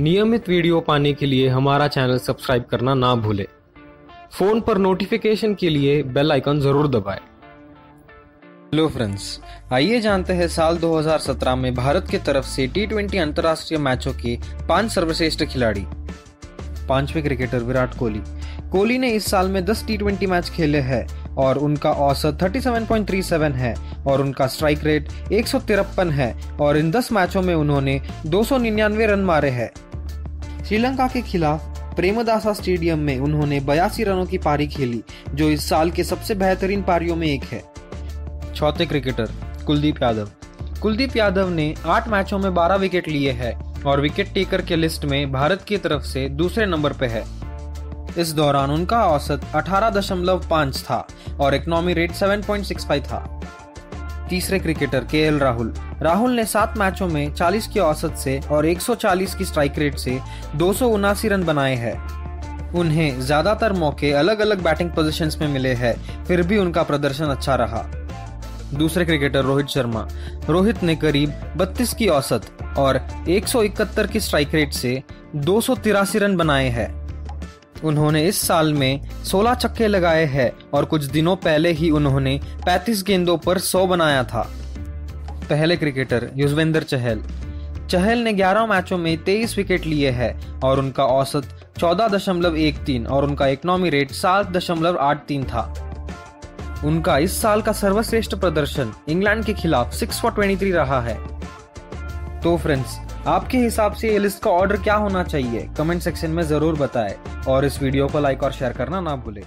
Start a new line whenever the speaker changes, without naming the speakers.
नियमित वीडियो पाने के लिए हमारा चैनल सब्सक्राइब करना ना भूलें। फ़ोन पर नोटिफिकेशन के लिए बेल आइकन ज़रूर दबाएँ।
हेलो फ्रेंड्स, आइए जानते हैं साल 2017 में भारत की तरफ़ से टी ट्वेंटी अंतर्राष्ट्रीय मैचों के पाँच सर्वश्रेष्ठ खिलाड़ी। पाँचवें क्रिकेटर विराट कोहली। कोहली ने इस साल में 10 टी ट्वेंटी मैच खेले हैं और उनका औसत 37.37 है और उनका स्ट्राइक रेट एक सौ तिरपन है और इन 10 मैचों में उन्होंने दो सौ निन्यानवे रन मारे हैं। श्रीलंका के खिलाफ प्रेमदासा स्टेडियम में उन्होंने बयासी रनों की पारी खेली, जो इस साल के सबसे बेहतरीन पारियों में एक है। चौथे क्रिकेटर कुलदीप यादव। कुलदीप यादव ने आठ मैचों में 12 विकेट लिए हैं और विकेट टेकर के लिस्ट में भारत की तरफ़ से दूसरे नंबर पे है। इस दौरान उनका औसत 18.5 था और इकोनॉमी रेट 7.65 था। तीसरे क्रिकेटर के राहुल। राहुल ने सात मैचों में 40 की औसत से और 140 की स्ट्राइक रेट से दो रन बनाए हैं। उन्हें ज़्यादातर मौके अलग अलग बैटिंग पोजीशंस में मिले हैं, फिर भी उनका प्रदर्शन अच्छा रहा। दूसरे क्रिकेटर रोहित शर्मा, रोहित ने करीब 32 की औसत और 171 की स्ट्राइक रेट से दो सौ तिरासी रन बनाए हैं। उन्होंने इस साल में 16 चक्के लगाए हैं और कुछ दिनों पहले ही उन्होंने 35 गेंदों पर 100 बनाया था। पहले क्रिकेटर युजवेंद्र चहल। चहल ने 11 मैचों में 23 विकेट लिए हैं और उनका औसत 14.13 और उनका इकोनॉमी रेट 7.83 था। उनका इस साल का सर्वश्रेष्ठ प्रदर्शन इंग्लैंड के खिलाफ 6 फॉर 23 रहा है। तो फ्रेंड्स आपके हिसाब से ये लिस्ट का ऑर्डर क्या होना चाहिए? कमेंट सेक्शन में ज़रूर बताएँ और इस वीडियो को लाइक और शेयर करना ना भूलें।